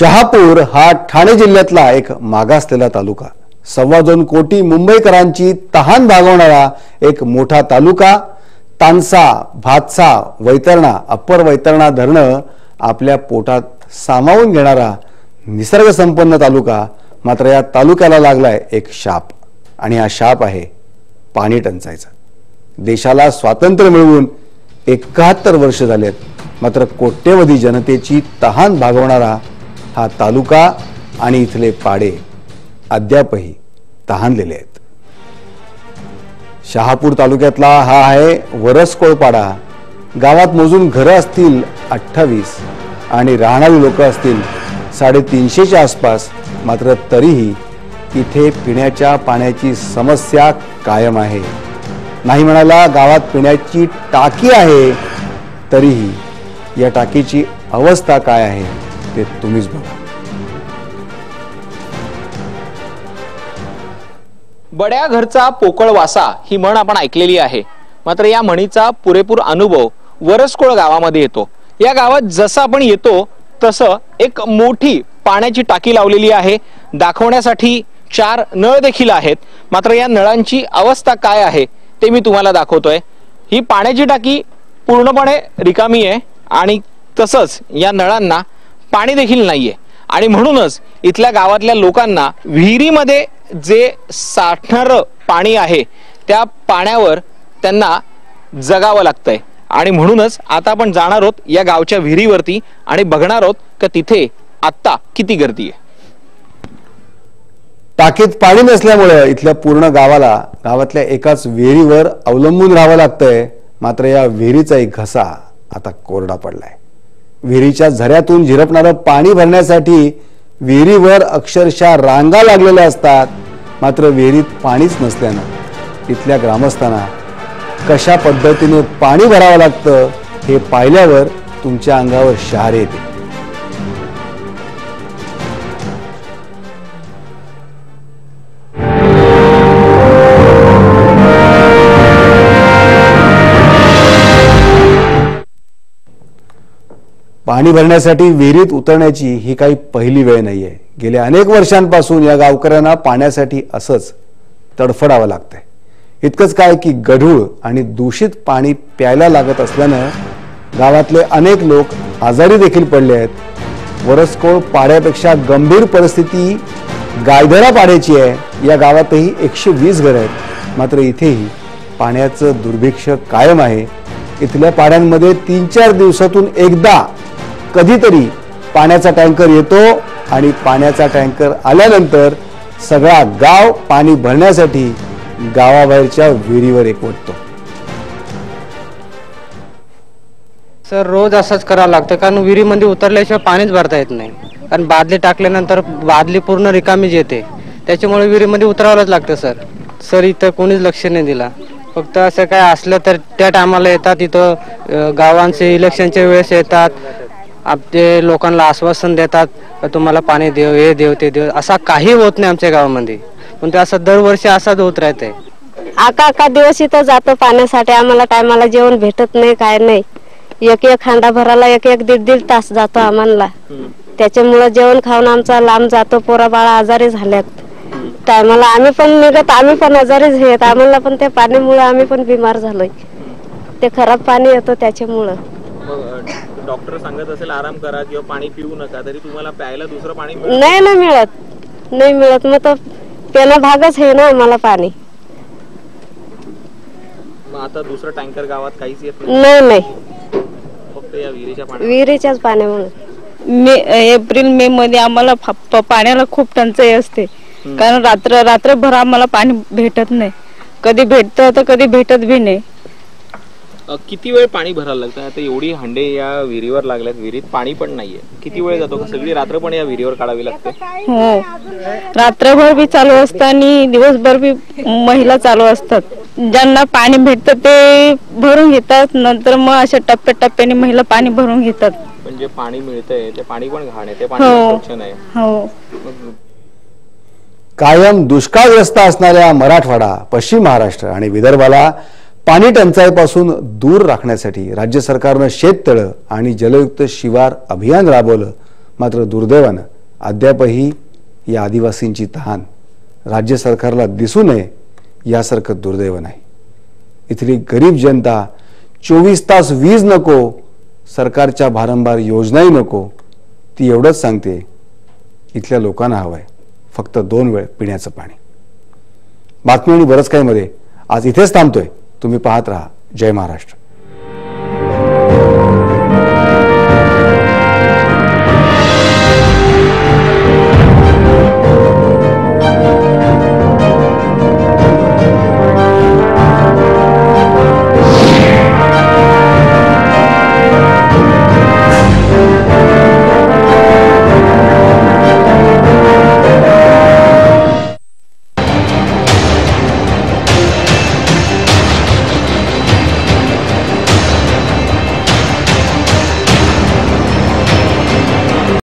शहापूर हा ठाणे जिल्ह्यातला एक मागासलेला तालुका. सव्वा दोन कोटी मुंबईकरांची तहान भागवणारा एक मोठा तालुका. तानसा भातसा वैतरणा अप्पर वैतरणा धरणं आपल्या पोटात सामावून घेणारा निसर्गसंपन्न तालुका. मात्र या तालुक्याला लागलाय एक शाप. आणि हा शाप आहे पाणी टंचाईचा. देशाला स्वातंत्र्य मिळवून एकाहत्तर वर्ष झालेत. मात्र कोट्यवधी जनतेची तहान भागवणारा हा तालुका आणि इथले पाडे अद्यापही तहानलेले आहेत. शहापूर तालुक्यातला हा आहे वरसकोळपाडा गावात मोजून घरं असतील अठ्ठावीस आणि राहणारी लोक असतील साडेतीनशेच्या आसपास मात्र तरीही इथे पिण्याच्या पाण्याची समस्या कायम आहे. नाही म्हणाला गावात पिण्याची टाकी आहे तरीही या टाकीची अवस्था काय आहे? ते तुम्हीच बघा. बड्या घरचा पोकळ वासा ही म्हण आपण ऐकलेली आहे. मात्र या म्हणीचा पुरेपूर अनुभव वरसकोळ गावामध्ये येतो. या गावात जसं आपण येतो तसं एक मोठी पाण्याची टाकी लावलेली आहे. दाखवण्यासाठी चार नळ देखील आहेत. मात्र या नळांची अवस्था काय आहे ते मी तुम्हाला दाखवतोय. ही पाण्याची टाकी पूर्णपणे रिकामी आहे आणि तसंच या नळांना पाणी देखील नाहीये. आणि म्हणूनच इथल्या गावातल्या लोकांना विहिरीमध्ये जे साठणार पाणी आहे त्या पाण्यावर त्यांना जगावं लागतंय. आणि म्हणूनच आता आपण जाणार आहोत या गावच्या विहिरीवरती आणि बघणार आहोत का तिथे आत्ता किती गर्दी आहे. टाकीत पाणी नसल्यामुळे इथल्या पूर्ण गावाला गावातल्या एकाच विहिरीवर अवलंबून राहावं लागतंय. मात्र या विहिरीचा एक घसा आता कोरडा पडलाय. विहिरीच्या झऱ्यातून झिरपणारं पाणी भरण्यासाठी विहिरीवर अक्षरशः रांगा लागलेल्या असतात. मात्र विहिरीत पाणीच नसल्यानं इथल्या ग्रामस्थांना कशा पद्धतीने पाणी भरावं लागतं हे पाहिल्यावर तुमच्या अंगावर शहारे येते. पाणी भरण्यासाठी विहिरीत उतरण्याची ही काही पहिली वेळ नाही आहे गेल्या अनेक वर्षांपासून या गावकऱ्यांना पाण्यासाठी असंच तडफडावं लागतंय. इतकंच काय की गढूळ आणि दूषित पाणी प्यायला लागत असल्यानं गावातले अनेक लोक आजारी देखील पडले आहेत. वरसकोळ पाड्यापेक्षा गंभीर परिस्थिती गायधरा पाड्याची आहे. या गावातही एकशे वीस घरं आहेत. मात्र इथेही पाण्याचं दुर्भिक्ष कायम आहे. इथल्या पाड्यांमध्ये तीन चार दिवसातून एकदा कधीतरी पाण्याचा टँकर येतो आणि पाण्याचा टँकर आल्यानंतर सगळा गाव पाणी भरण्यासाठी गावाबाहेरच्या विहिरीवर एकवटतो सर रोज असंच करावं लागतं कारण विहिरीमध्ये उतरल्याशिवाय पाणीच भरता येत नाही. कारण बादली टाकल्यानंतर बादली पूर्ण रिकामीच येते त्याच्यामुळे विहिरीमध्ये उतरावंच लागतं सर. सर इथं कोणीच लक्ष नाही दिला. फक्त असं काय असलं तर त्या टायमाला येतात इथं गावांचे इलेक्शनच्या वेळेस येतात आपले लोकांना आश्वासन देतात तुम्हाला पाणी देव हे देव ते देव असा काही होत नाही आमच्या गावामध्ये. पण ते असं दरवर्षी असाच होत राहते. आका आका दिवस इथं जातो पाण्यासाठी आम्हाला टायमाला जेवण भेटत नाही काय नाही. एक एक हांडा भरायला एक एक दीड दीड तास जातो आम्हाला. त्याच्यामुळं जेवण खाऊन आमचा लांब जातो पोरा बाळा आजारी झाल्यात. टायमाला आम्ही पण निघत आम्ही पण आजारीच आहेत. आम्हाला पण त्या पाण्यामुळे आम्ही पण बिमार झालोय. ते खराब पाणी येतं त्याच्यामुळं. डॉक्टर सांगत असेल आराम करा किंवा पाणी पिऊ नका तरी तुम्हाला प्यायला दुसरं पाणी नाही ना मिळत. नाही मिळत. मग तर पेना भागच आहे ना आम्हाला पाणी. मग आता दुसरं टँकर गावात काहीच येत नाही? नाही नाही. फक्त या विहिरीच्या पाण्यात विहिरीच्याच पाण्यामुळे. मे एप्रिल मे मध्ये आम्हाला फ- प- पाण्याला खूप टंचाई असते. कारण रात्र रात्रभर आम्हाला पाणी भेटत नाही. कधी भेटतं तर कधी भेटत बी नाही. किती वेळ पाणी भरायला लागतं? आता एवढी हंडे या विहिरीवर लागल्यात विहिरीत पाणी पण नाहीये. किती वेळ जातो? का सगळी रात्र पण या विहिरीवर काढावी लागते. हो. रात्रभर बी चालू असतं आणि दिवसभर बी महिला चालू असतात. ज्यांना पाणी भेटतं ते भरून घेतात नंतर मग अशा टप्प्याटप्प्याने महिला पाणी भरून घेतात. पण जे पाणी मिळतंय ते पाणी पण घाण आहे ते पाणी हो. स्वच्छ नाही. हो. मग कायम दुष्काळग्रस्त असणाऱ्या मराठवाडा पश्चिम महाराष्ट्र आणि विदर्भाला पाणी टंचाईपासून दूर राखण्यासाठी राज्य सरकारनं शेततळं आणि जलयुक्त शिवार अभियान राबवलं. मात्र दुर्दैवानं अद्यापही या आदिवासींची तहान राज्य सरकारला दिसू नये यासारखं दुर्दैव नाही. इथली गरीब जनता चोवीस तास वीज नको सरकारच्या भारंभार योजनाही नको ती एवढंच सांगते इथल्या लोकांना हवंय. फक्त दोन वेळ पिण्याचं पाणी. बातमी आणि बरंच काही मध्ये. आज इथेच थांबतोय. तुम्ही पाहत राहा. जय महाराष्ट्र.